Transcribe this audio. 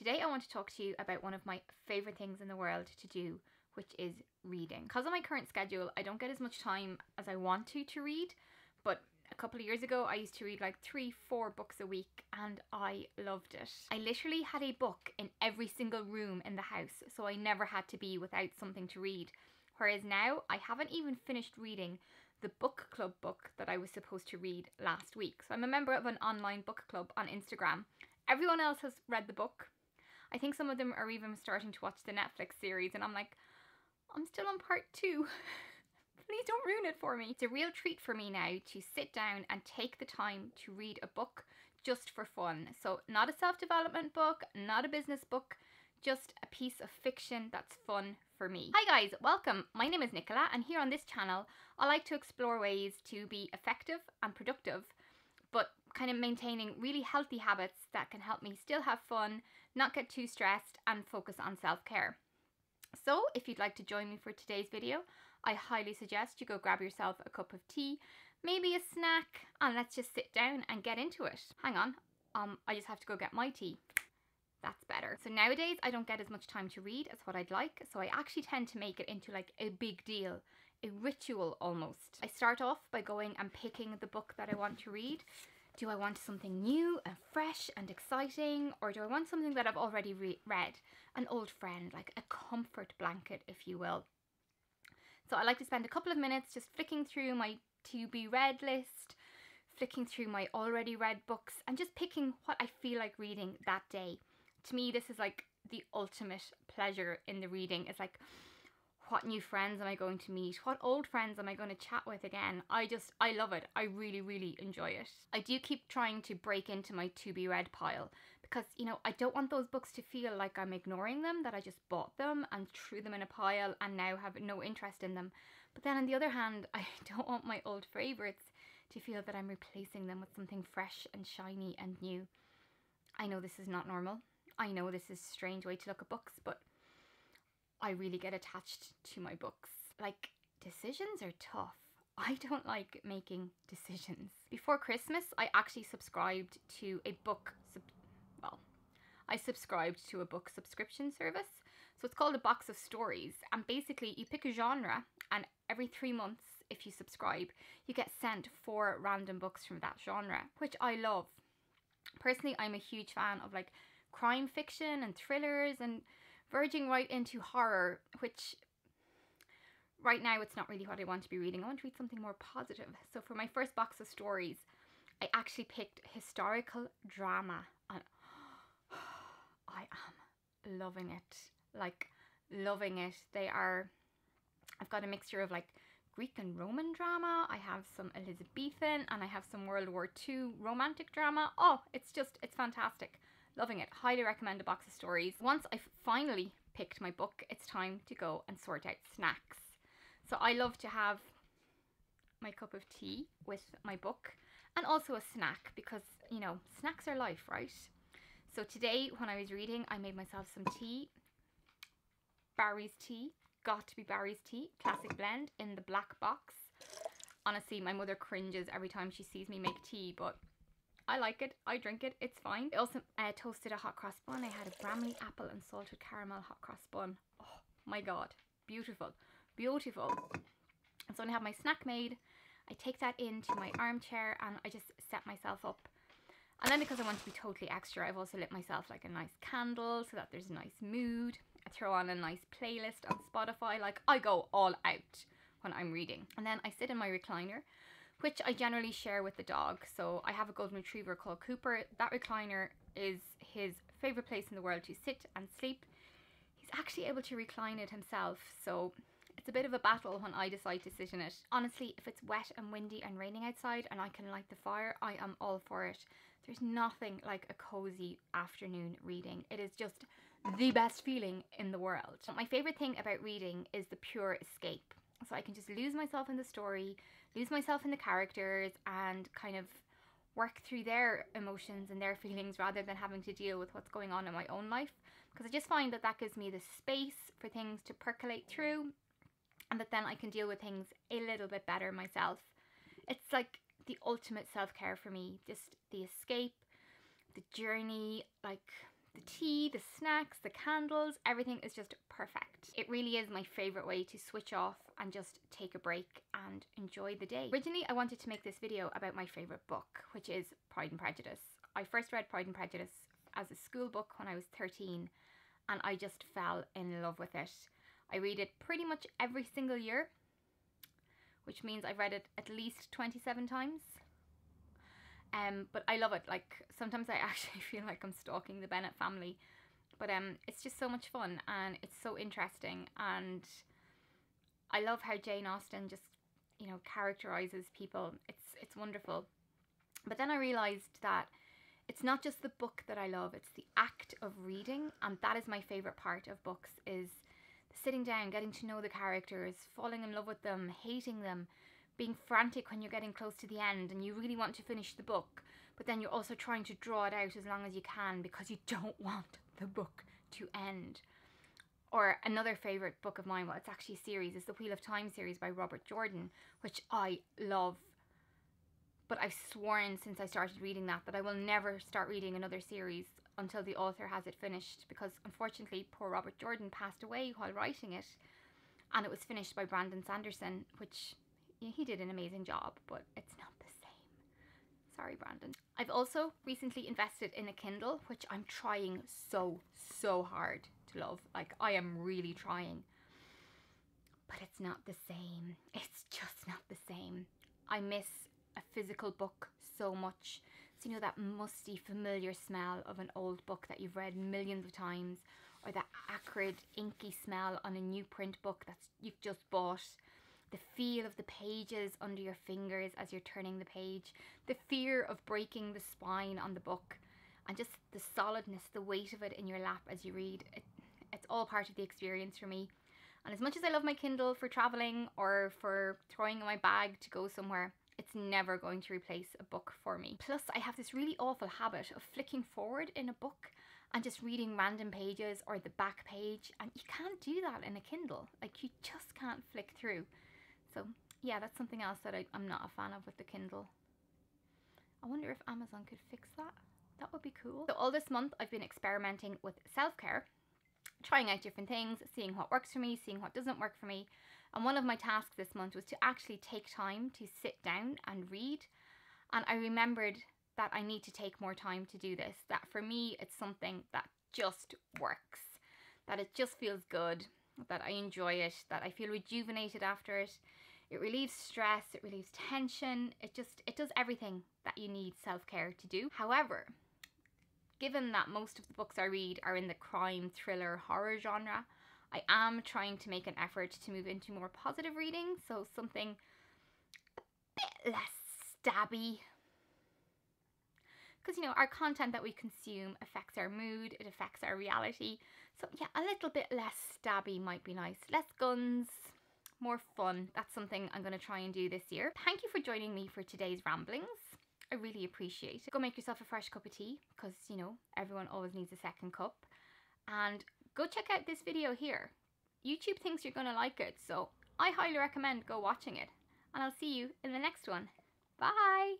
Today I want to talk to you about one of my favourite things in the world to do, which is reading. Because of my current schedule, I don't get as much time as I want to to read, but a couple of years ago I used to read like three, four books a week and I loved it. I literally had a book in every single room in the house, so I never had to be without something to read. Whereas now I haven't even finished reading the book club book that I was supposed to read last week. So I'm a member of an online book club on Instagram. Everyone else has read the book. I think some of them are even starting to watch the Netflix series and I'm like, I'm still on part two. Please don't ruin it for me. It's a real treat for me now to sit down and take the time to read a book just for fun. So not a self-development book, not a business book, just a piece of fiction that's fun for me. Hi guys, welcome. My name is Nicola and here on this channel I like to explore ways to be effective and productive but kind of maintaining really healthy habits that can help me still have fun, not get too stressed and focus on self-care. So if you'd like to join me for today's video, I highly suggest you go grab yourself a cup of tea, maybe a snack, and let's just sit down and get into it. Hang on, um, I just have to go get my tea that's better. So nowadays I don't get as much time to read as what I'd like, so I actually tend to make it into like a big deal, a ritual almost. I start off by going and picking the book that I want to read. Do I want something new and fresh and exciting, or do I want something that I've already re read? An old friend, like a comfort blanket, if you will. So I like to spend a couple of minutes just flicking through my to be read list, flicking through my already read books, and just picking what I feel like reading that day to me this is like the ultimate pleasure in the reading. It's like what new friends am I going to meet? What old friends am I going to chat with again? I just, I love it. I really, really enjoy it. I do keep trying to break into my to be read pile because, you know, I don't want those books to feel like I'm ignoring them, that I just bought them and threw them in a pile and now have no interest in them. But then on the other hand, I don't want my old favourites to feel that I'm replacing them with something fresh and shiny and new. I know this is not normal. I know this is a strange way to look at books, but I really get attached to my books. Like, decisions are tough. I don't like making decisions. Before Christmas, I actually subscribed to a book, sub- well, I subscribed to a book subscription service. So it's called a box of stories. And basically you pick a genre and every three months, if you subscribe, you get sent four random books from that genre, which I love. Personally, I'm a huge fan of like crime fiction and thrillers and verging right into horror, which right now it's not really what I want to be reading. I want to read something more positive. So for my first box of stories, I actually picked historical drama and I am loving it. Like loving it. They are I've got a mixture of like Greek and Roman drama. I have some Elizabethan and I have some World War II romantic drama. Oh, it's just, it's fantastic. Loving it. Highly recommend a box of stories. Once I've finally picked my book, it's time to go and sort out snacks. So I love to have my cup of tea with my book and also a snack because, you know, snacks are life, right? So today when I was reading, I made myself some tea. Barry's tea. Got to be Barry's tea. Classic blend in the black box. Honestly, my mother cringes every time she sees me make tea, but I like it. I drink it. It's fine. I also uh, toasted a hot cross bun. I had a Bramley apple and salted caramel hot cross bun. Oh my god. Beautiful. Beautiful. And so I have my snack made, I take that into my armchair and I just set myself up. And then because I want to be totally extra, I've also lit myself like a nice candle so that there's a nice mood. I throw on a nice playlist on Spotify. Like I go all out when I'm reading. And then I sit in my recliner which I generally share with the dog. So I have a golden retriever called Cooper. That recliner is his favourite place in the world to sit and sleep. He's actually able to recline it himself, so it's a bit of a battle when I decide to sit in it. Honestly, if it's wet and windy and raining outside and I can light the fire, I am all for it. There's nothing like a cozy afternoon reading. It is just the best feeling in the world. My favourite thing about reading is the pure escape so I can just lose myself in the story, lose myself in the characters and kind of work through their emotions and their feelings rather than having to deal with what's going on in my own life because I just find that that gives me the space for things to percolate through and that then I can deal with things a little bit better myself. It's like the ultimate self-care for me, just the escape, the journey, like The tea, the snacks, the candles, everything is just perfect. It really is my favourite way to switch off and just take a break and enjoy the day. Originally, I wanted to make this video about my favourite book, which is Pride and Prejudice. I first read Pride and Prejudice as a school book when I was 13 and I just fell in love with it. I read it pretty much every single year, which means I've read it at least 27 times. Um, but I love it. Like sometimes I actually feel like I'm stalking the Bennet family, but um, it's just so much fun and it's so interesting. And I love how Jane Austen just you know characterizes people. It's it's wonderful. But then I realized that it's not just the book that I love; it's the act of reading, and that is my favorite part of books. Is sitting down, getting to know the characters, falling in love with them, hating them, being frantic when you're getting close to the end and you really want to finish the book, but then you're also trying to draw it out as long as you can because you don't want the book to end. Or another favourite book of mine, well, it's actually a series, is the Wheel of Time series by Robert Jordan, which I love. But I've sworn since I started reading that that I will never start reading another series until the author has it finished because unfortunately poor Robert Jordan passed away while writing it and it was finished by Brandon Sanderson, which he did an amazing job, but it's not the same. Sorry, Brandon. I've also recently invested in a Kindle, which I'm trying so, so hard to love. Like, I am really trying. But it's not the same. It's just not the same. I miss a physical book so much. So, you know, that musty, familiar smell of an old book that you've read millions of times, or that acrid, inky smell on a new print book that you've just bought the feel of the pages under your fingers as you're turning the page, the fear of breaking the spine on the book, and just the solidness, the weight of it in your lap as you read. It, it's all part of the experience for me. And as much as I love my Kindle for traveling or for throwing in my bag to go somewhere, it's never going to replace a book for me. Plus, I have this really awful habit of flicking forward in a book and just reading random pages or the back page, and you can't do that in a Kindle. Like, you just can't flick through. So yeah, that's something else that I, I'm not a fan of with the Kindle. I wonder if Amazon could fix that. That would be cool. So all this month I've been experimenting with self-care, trying out different things, seeing what works for me, seeing what doesn't work for me. And one of my tasks this month was to actually take time to sit down and read. And I remembered that I need to take more time to do this. That for me, it's something that just works. That it just feels good that I enjoy it, that I feel rejuvenated after it. It relieves stress, it relieves tension, it just, it does everything that you need self-care to do. However, given that most of the books I read are in the crime, thriller, horror genre, I am trying to make an effort to move into more positive reading, so something a bit less stabby. Because, you know, our content that we consume affects our mood, it affects our reality, so yeah, a little bit less stabby might be nice. Less guns, more fun. That's something I'm going to try and do this year. Thank you for joining me for today's ramblings. I really appreciate it. Go make yourself a fresh cup of tea because, you know, everyone always needs a second cup. And go check out this video here. YouTube thinks you're going to like it, so I highly recommend go watching it. And I'll see you in the next one. Bye!